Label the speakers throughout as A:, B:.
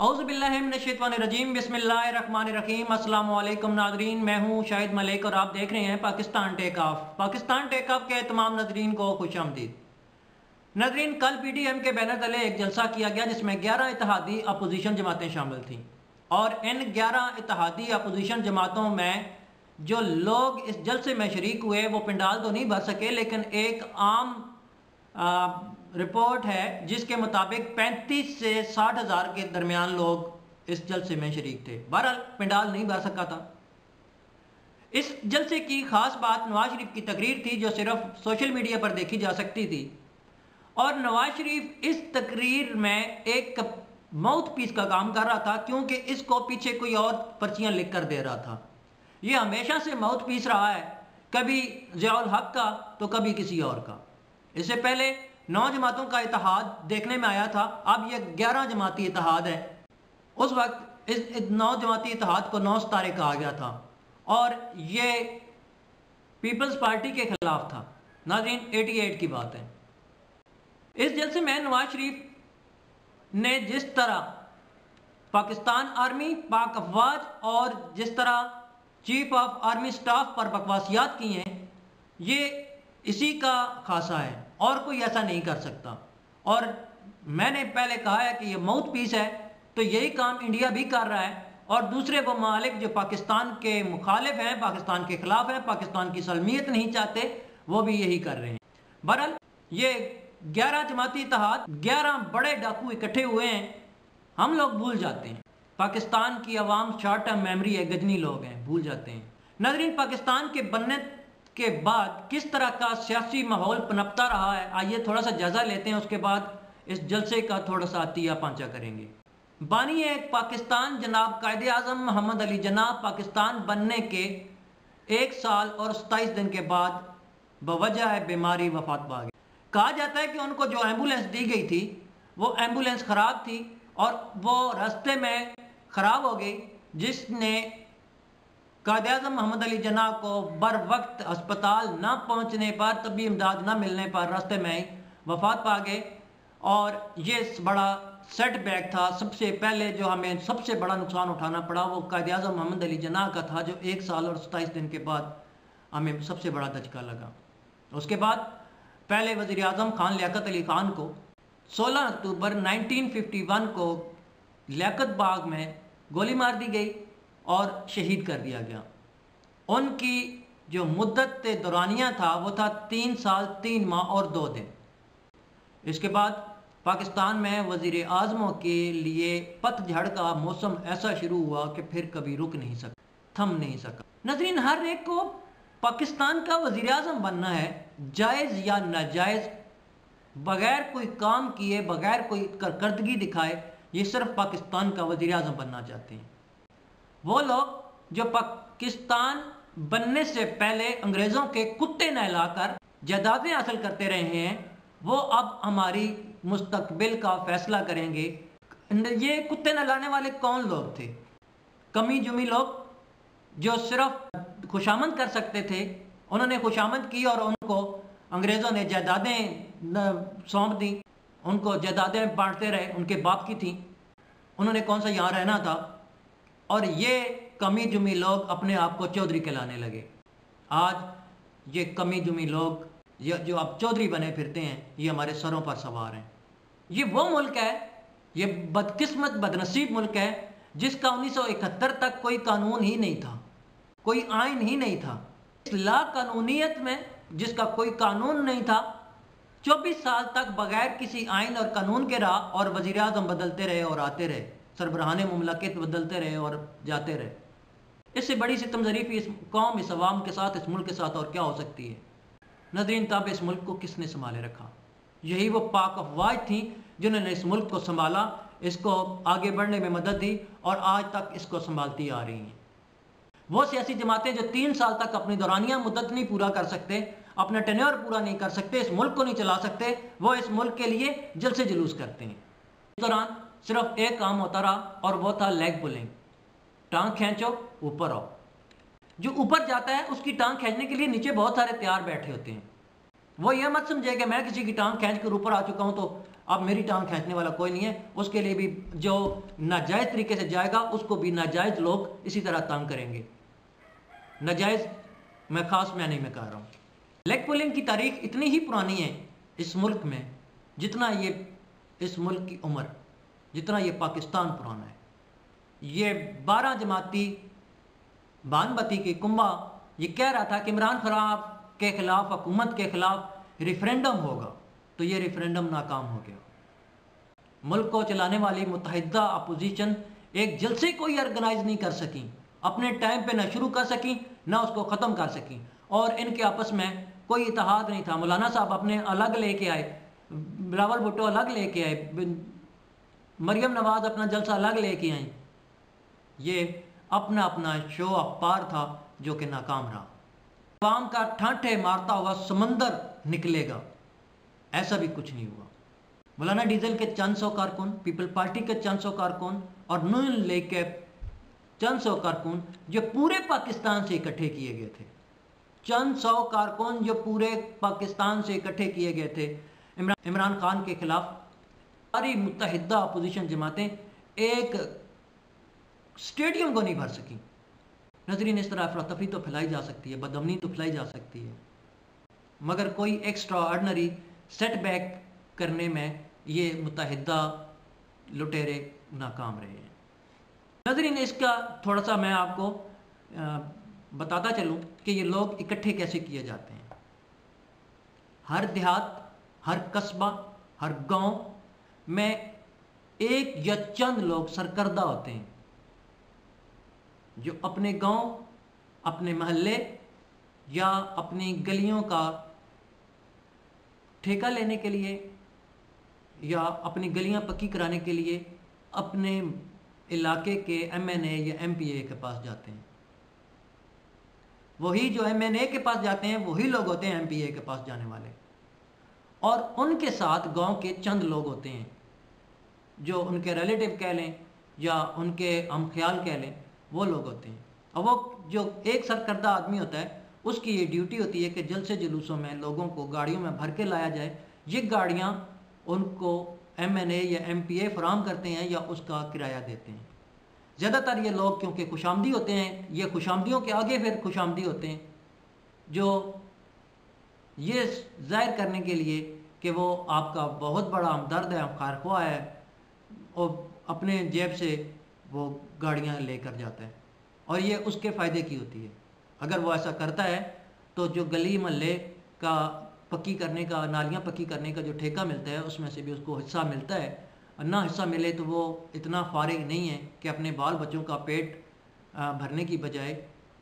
A: अउज़बिल्लिनशैतवानरजीम बिस्मिल्लाहिर्रहमानिर्रहीम। अस्सलाम वालेकुम नादरीन मैं हूँ शाहिद मलिक और आप देख रहे हैं Pakistan take off. Pakistan take off के तमाम नजरीन को खुश आमदीद नजरीन, कल पी डी एम के बैनर तले एक जलसा किया गया जिसमें ग्यारह इतिहादी अपोजिशन जमातें शामिल थीं। और इन ग्यारह इतिहादी अपोजिशन जमातों में जो लोग इस जलसे में शरीक हुए, वो पिंडाल तो नहीं भर सके, लेकिन एक आम रिपोर्ट है जिसके मुताबिक 35 से साठ हज़ार के दरमियान लोग इस जलसे में शरीक थे। बहरहाल, पिंडाल नहीं भर सका था। इस जलसे की खास बात नवाज़ शरीफ की तकरीर थी, जो सिर्फ़ सोशल मीडिया पर देखी जा सकती थी। और नवाज़ शरीफ इस तकरीर में एक माउथ पीस का काम कर रहा था, क्योंकि इसको पीछे कोई और पर्चियाँ लिख कर दे रहा था। ये हमेशा से माउथ पीस रहा है, कभी जयाल हक का तो कभी किसी और का। इससे पहले नौ जमातों का इतिहाद देखने में आया था। अब यह ग्यारह जमाती इतिहाद है। उस वक्त इस नौ जमाती इतिहाद को नौ सितारे कहा गया था। और ये पीपल्स पार्टी के खिलाफ था। नाजरीन 88 की बात है। इस जलसे में नवाज़ शरीफ ने जिस तरह पाकिस्तान आर्मी, पाक अफवाज और जिस तरह चीफ ऑफ़ आर्मी स्टाफ पर बकवासियात की हैं, ये इसी का खासा है। और कोई ऐसा नहीं कर सकता। और मैंने पहले कहा है कि ये माउथ पीस है तो यही काम इंडिया भी कर रहा है। और दूसरे वो मालिक जो पाकिस्तान के मुखालिफ हैं, पाकिस्तान के खिलाफ हैं, पाकिस्तान की सलमियत नहीं चाहते, वो भी यही कर रहे हैं। बहरहाल, ये ग्यारह जमाती तहत ग्यारह बड़े डाकू इकट्ठे हुए हैं, हम लोग भूल जाते हैं। पाकिस्तान की आवाम शॉर्ट टर्म मेमरी है, गजनी लोग हैं, भूल जाते हैं। नजरिन, पाकिस्तान के बनने के बाद किस तरह का सियासी माहौल पनपता रहा है? आइए थोड़ा सा जायज़ा लेते हैं उसके बाद इस जलसे का थोड़ा सा अतिया पांचा करेंगे। बानी एक पाकिस्तान जनाब कायद अजम मोहम्मद अली जनाब पाकिस्तान बनने के एक साल और सताईस दिन के बाद बवजह है बीमारी वफात पा गई कहा जाता है कि उनको जो एंबुलेंस दी गई थी, वो एंबुलेंस ख़राब थी और वो रास्ते में ख़राब हो गई, जिसने कायद अजम मोहम्मद अली जना को, बर वक्त अस्पताल न पहुँचने पर, तभी इमदाद न मिलने पर रास्ते में ही वफात पा गए। और ये बड़ा सेट बैक था। सबसे पहले जो हमें सबसे बड़ा नुकसान उठाना पड़ा, वो कायद अजम मोहम्मद अली जना का था, जो एक साल और सताईस दिन के बाद हमें सबसे बड़ा धचका लगा। उसके बाद पहले वज़ी अजम खान, लियाकत अली ख़ान को 16 अक्टूबर 1951 को लियाकत बाग में गोली मार दी गई। और शहीद कर दिया गया। उनकी जो मुद्दत दौरानिया था, वो था तीन साल, तीन माह और दो दिन। इसके बाद पाकिस्तान में वज़ीर आजमों के लिए पतझड़ का मौसम ऐसा शुरू हुआ कि फिर कभी रुक नहीं सका, थम नहीं सका। नजरीन, हर एक को पाकिस्तान का वज़ीर अजम बनना है, जायज़ या नाजायज़, बगैर कोई काम किए, बगैर कोई करकर्दगी दिखाए, ये सिर्फ़ पाकिस्तान का वज़ीर अजम बनना चाहते हैं। वो लोग जो पाकिस्तान बनने से पहले अंग्रेज़ों के कुत्ते नहलाकर जायदादें हासिल करते रहे हैं, वो अब हमारी मुस्तकबिल का फैसला करेंगे। ये कुत्ते नहलाने वाले कौन लोग थे? कमी जुमी लोग, जो सिर्फ़ खुशामद कर सकते थे। उन्होंने खुशामंद की और उनको अंग्रेज़ों ने जायदादें सौंप दी। उनको जायदादें बांटते रहे, उनके बाप की थी। उन्होंने कौन सा यहाँ रहना था? और ये कमी जुमी लोग अपने आप को चौधरी कहलाने लगे। आज ये कमी जुमी लोग, ये जो अब चौधरी बने फिरते हैं, ये हमारे सरों पर सवार हैं। ये वो मुल्क है, ये बदकिस्मत, बदनसीब मुल्क है, जिसका 1971 तक कोई कानून ही नहीं था, कोई आइन ही नहीं था। इस ला कानूनीत में जिसका कोई कानून नहीं था 24 साल तक बगैर किसी आइन और कानून के रहा और वज़ीर बदलते रहे और आते रहे। सरबराहान ममलकत बदलते रहे और जाते रहे। इससे बड़ी सितम जरीफी इस कौम, इस आवाम के साथ, इस मुल्क के साथ और क्या हो सकती है? नजरीन तब, इस मुल्क को किसने संभाले रखा? यही वो पाक अफवाज थी जिन्होंने इस मुल्क को संभाला, इसको आगे बढ़ने में मदद दी और आज तक इसको संभालती आ रही हैं। वो सियासी जमातें जो तीन साल तक अपनी दौरानिया मुद्दत नहीं पूरा कर सकते, अपना टेन्योर पूरा नहीं कर सकते, इस मुल्क को नहीं चला सकते, वो इस मुल्क के लिए जल से जुलूस करते हैं। इस दौरान सिर्फ़ एक काम होता रहा और वो था लेग पुलिंग टांग खींचो, ऊपर आओ। जो ऊपर जाता है, उसकी टांग खींचने के लिए नीचे बहुत सारे तैयार बैठे होते हैं। वो ये मत समझे कि मैं किसी की टांग खींच कर ऊपर आ चुका हूँ तो अब मेरी टांग खींचने वाला कोई नहीं है। उसके लिए भी जो नाजायज़ तरीके से जाएगा, उसको भी नाजायज़ लोग इसी तरह तंग करेंगे। नाजायज़ मैं ख़ास मैं नहीं, मैं कह रहा हूँ। लेग पुलिंग की तारीख इतनी ही पुरानी है इस मुल्क में जितना ये इस मुल्क की उम्र। जितना ये पाकिस्तान पुराना है। ये बारह जमाती बानबती की कुंभा, ये कह रहा था कि इमरान खराब के ख़िलाफ़, हुकूमत के ख़िलाफ़ रेफरेंडम होगा। तो ये रेफरेंडम नाकाम हो गया। मुल्क को चलाने वाली मुतहदा अपोजिशन एक जलसे को ही ऑर्गेनाइज नहीं कर सकी। अपने टाइम पे ना शुरू कर सकी, ना उसको ख़त्म कर सकी। और इनके आपस में कोई इतिहाद नहीं था। मौलाना साहब अपने अलग लेके आए बिलावल भुट्टो अलग लेके आए मरियम नवाज़ अपना जलसा अलग लेके आई। ये अपना अपना शो ऑफ़ पार था जो कि नाकाम रहा। आवाम का ठाठे मारता हुआ समंदर निकलेगा, ऐसा भी कुछ नहीं हुआ। मौलाना डीजल के चंद सौ कारकुन, पीपल पार्टी के चंद सौ कारकुन और नून लेक के चंद सौ कारकुन जो पूरे पाकिस्तान से इकट्ठे किए गए थे। चंद सौ कारकुन जो पूरे पाकिस्तान से इकट्ठे किए गए थे इमरान खान के खिलाफ सारी मुतहदा अपोजिशन जमातें एक स्टेडियम को नहीं भर सकी। नजरीन इस तरह अफरा तफरी तो फैलाई जा सकती है, बदमनी तो फैलाई जा सकती है। मगर कोई एक्स्ट्रा ऑर्डनरी सेटबैक करने में ये मुतहदा लुटेरे नाकाम रहे हैं। नजरीन, इसका थोड़ा सा मैं आपको बताता चलूँ कि ये लोग इकट्ठे कैसे किए जाते हैं। हर देहात, हर कस्बा, हर गाँव में एक या चंद लोग सरकर्दा होते हैं, जो अपने गाँव, अपने महल्ले या अपनी गलियों का ठेका लेने के लिए या अपनी गलियाँ पक्की कराने के लिए अपने इलाके के एमएनए या एमपीए के पास जाते हैं। वही जो एमएनए के पास जाते हैं, वही लोग होते हैं एमपीए के पास जाने वाले। और उनके साथ गाँव के चंद लोग होते हैं। जो उनके रिलेटिव कह लें या उनके हम ख्याल कह लें, वो लोग होते हैं। और वो जो एक सरकर्दा आदमी होता है, उसकी ये ड्यूटी होती है कि जल से जुलूसों में लोगों को गाड़ियों में भर के लाया जाए। ये गाड़ियाँ उनको एम एन ए या एम पी ए फराम करते हैं या उसका किराया देते हैं। ज़्यादातर ये लोग क्योंकि खुशामदी होते हैं, ये खुशामदियों के आगे फिर खुशामदी होते हैं, जो ये ज़ाहिर करने के लिए कि वो आपका बहुत बड़ा हमदर्द है हम खारख्वा है और अपने जेब से वो गाड़ियाँ लेकर जाता है। और ये उसके फ़ायदे की होती है। अगर वो ऐसा करता है तो जो गली महल्ले का पक्की करने का, नालियाँ पक्की करने का जो ठेका मिलता है, उसमें से भी उसको हिस्सा मिलता है। ना हिस्सा मिले तो वो इतना फारिग नहीं है कि अपने बाल बच्चों का पेट भरने की बजाय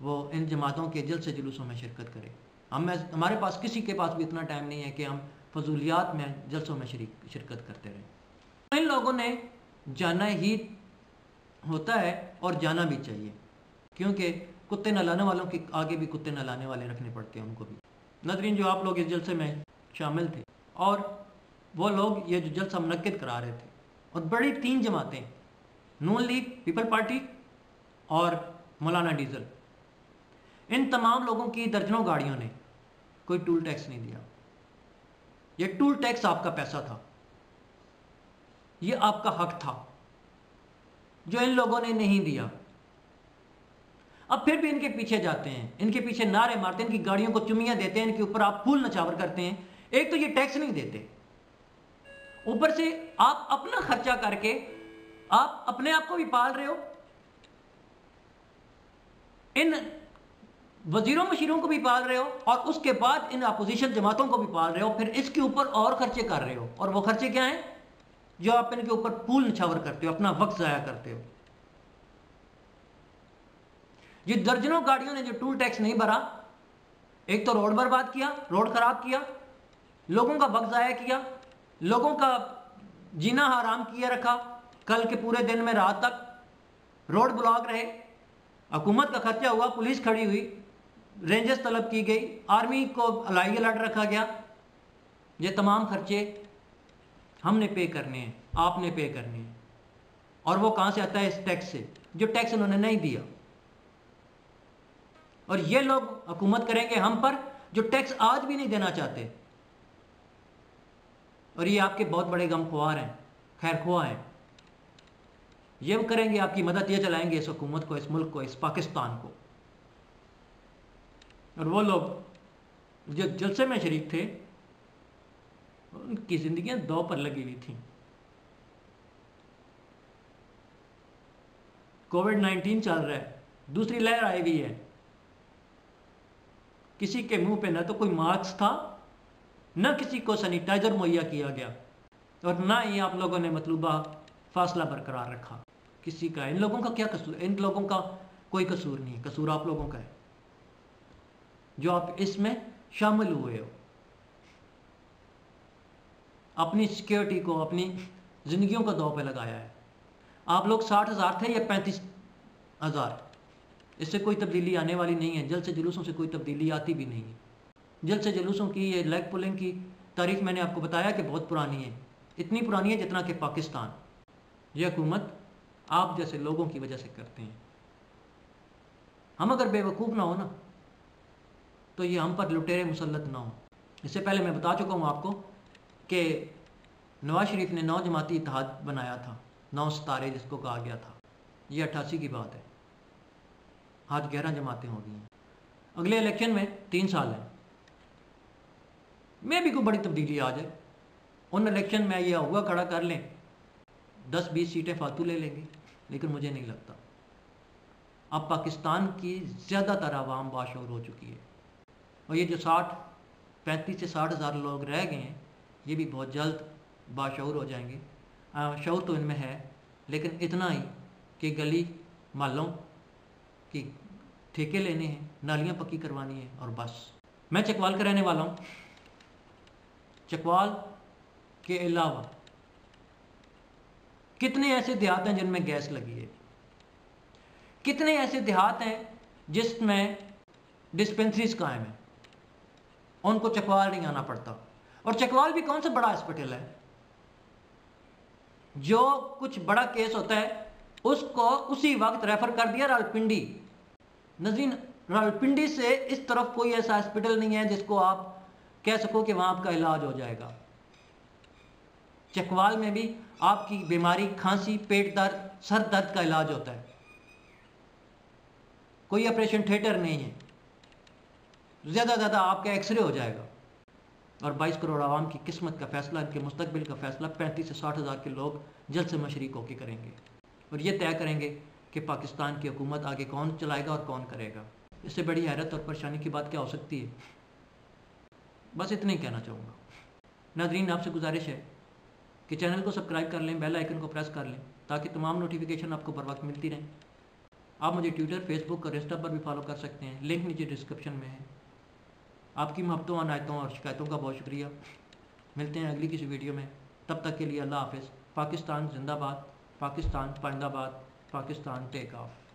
A: वो इन जमातों के जल से जुलूसों में शिरकत करे। हम हमारे पास किसी के पास भी इतना टाइम नहीं है कि हम फजूलियात में जलसों में शरीक, शिरकत करते रहें। इन लोगों ने जाना ही होता है और जाना भी चाहिए। क्योंकि कुत्ते नलाने वालों के आगे भी कुत्ते नलाने वाले रखने पड़ते हैं उनको भी। नजरीन जो आप लोग इस जलसे में शामिल थे और वो लोग ये जो जलसा मनद करा रहे थे और बड़ी तीन जमातें, नून लीग, पीपल पार्टी और मौलाना डीजल। इन तमाम लोगों की दर्जनों गाड़ियों ने कोई टूल टैक्स नहीं दिया। ये टूल टैक्स आपका पैसा था। ये आपका हक था, जो इन लोगों ने नहीं दिया। अब फिर भी इनके पीछे जाते हैं, इनके पीछे नारे मारते हैं, इनकी गाड़ियों को चुमियाँ देते हैं, इनके ऊपर आप फूल नचावर करते हैं। एक तो ये टैक्स नहीं देते। ऊपर से आप अपना खर्चा करके आप अपने आप को भी पाल रहे हो। इन वजीरों मशीरों को भी पाल रहे हो और उसके बाद इन अपोजिशन जमातों को भी पाल रहे हो, फिर इसके ऊपर और खर्चे कर रहे हो। और वो खर्चे क्या हैं? जो आप इनके ऊपर पूल निछावर करते हो, अपना वक्त ज़ाया करते हो। ये दर्जनों गाड़ियों ने जो टूल टैक्स नहीं भरा, एक तो रोड बर्बाद किया, रोड खराब किया, लोगों का वक्त ज़ाया किया, लोगों का जीना हराम किया रखा, कल के पूरे दिन में रात तक रोड ब्लॉक रहे, हुकूमत का खर्चा हुआ, पुलिस खड़ी हुई रेंजेस तलब की गई, आर्मी को अलाई अलर्ट रखा गया, ये तमाम खर्चे हमने पे करने हैं, आपने पे करने हैं। और वो कहाँ से आता है? इस टैक्स से। जो टैक्स उन्होंने नहीं दिया। और ये लोग हुकूमत करेंगे हम पर, जो टैक्स आज भी नहीं देना चाहते। और ये आपके बहुत बड़े गम खुआर हैं खैर खुआ हैं। ये करेंगे, आपकी मदद ये चलाएँगे इस हुकूमत को, इस मुल्क को, इस पाकिस्तान को। और वो लोग जो जलसे में शरीक थे उनकी ज़िंदगियाँ दो पर लगी हुई थी। कोविड नाइन्टीन चल रहा है, दूसरी लहर आई हुई है। किसी के मुँह पे ना तो कोई मास्क था, ना किसी को सैनिटाइजर मुहैया किया गया और ना ही आप लोगों ने मतलूबा फासला बरकरार रखा। किसी का, इन लोगों का क्या कसूर, इन लोगों का कोई कसूर नहीं कसूर आप लोगों का है। जो आप इसमें शामिल हुए हो। अपनी सिक्योरिटी को, अपनी ज़िंदगियों को दो पे लगाया है। आप लोग साठ हज़ार थे या पैंतीस हज़ार? इससे कोई तब्दीली आने वाली नहीं है। जल्द से जुलूसों से कोई तब्दीली आती भी नहीं है। जल्द से जुलूसों की, ये लेग पुलिंग की तारीख मैंने आपको बताया कि बहुत पुरानी है। इतनी पुरानी है जितना कि पाकिस्तान। ये हुकूमत आप जैसे लोगों की वजह से करते हैं। हम अगर बेवकूफ़ ना हो ना तो ये हम पर लुटेरे मुसलत ना हो। इससे पहले मैं बता चुका हूँ आपको कि नवाज़ शरीफ ने नौ जमाती इतिहाद बनाया था, नौ सितारे जिसको कहा गया था। ये अट्ठासी की बात है। आज ग्यारह जमातें हो गई हैं। अगले इलेक्शन में तीन साल हैं। मैं भी कोई बड़ी तब्दीली आ जाए उन इलेक्शन में यह हुआ खड़ा कर लें। दस बीस सीटें फालतू ले लेंगे, लेकिन मुझे नहीं लगता। अब पाकिस्तान की ज़्यादातर आवाम बाशूर हो चुकी है। और ये जो साठ, पैंतीस से साठ हज़ार लोग रह गए हैं ये भी बहुत जल्द बाशूर हो जाएँगे। शौर तो इनमें है, लेकिन इतना ही कि गली मालों की ठेके लेने हैं, नालियाँ पक्की करवानी है और बस। मैं चकवाल का रहने वाला हूँ। चकवाल के अलावा कितने ऐसे देहात हैं जिनमें गैस लगी है? कितने ऐसे देहात हैं जिसमें डिस्पेंसरीज कायम है? उनको चकवाल नहीं आना पड़ता। और चकवाल भी कौन सा बड़ा हॉस्पिटल है? जो कुछ बड़ा केस होता है, उसको उसी वक्त रेफर कर दिया रालपिंडी। नजीन रालपिंडी से इस तरफ़ कोई ऐसा हॉस्पिटल नहीं है जिसको आप कह सको कि वहाँ आपका इलाज हो जाएगा। चकवाल में भी आपकी बीमारी खांसी, पेट दर्द, सर दर्द का इलाज होता है। कोई ऑपरेशन थिएटर नहीं है। ज़्यादा ज़्यादा आपका एक्सरे हो जाएगा। और 22 करोड़ आवाम की किस्मत का फैसला, इनके मुस्तबिल का फैसला, पैंतीस से साठ हज़ार के लोग जल्द से मशरक होके करेंगे। और ये तय करेंगे कि पाकिस्तान की हुकूमत आगे कौन चलाएगा और कौन करेगा। इससे बड़ी हैरत और परेशानी की बात क्या हो सकती है? बस इतना ही कहना चाहूँगा। नाजरीन, आपसे गुजारिश है कि चैनल को सब्सक्राइब कर लें, बेल आइकन को प्रेस कर लें, ताकि तमाम नोटिफिकेशन आपको बर वक्त मिलती रहें। आप मुझे ट्विटर, फेसबुक और इंस्टा पर भी फॉलो कर सकते हैं। लिंक नीचे डिस्क्रिप्शन में है। आपकी महबतों अनायतों और शिकायतों का बहुत शुक्रिया। मिलते हैं अगली किसी वीडियो में। तब तक के लिए अल्लाह हाफिज़। पाकिस्तान जिंदाबाद, पाकिस्तान पाइंदाबाद, पाकिस्तान टेक ऑफ़।